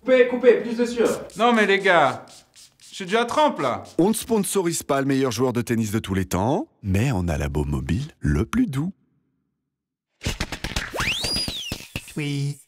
Coupez, coupez, plus de sueur. Non mais les gars, je suis déjà à trempe là. On ne sponsorise pas le meilleur joueur de tennis de tous les temps, mais on a la beau mobile le plus doux. Oui.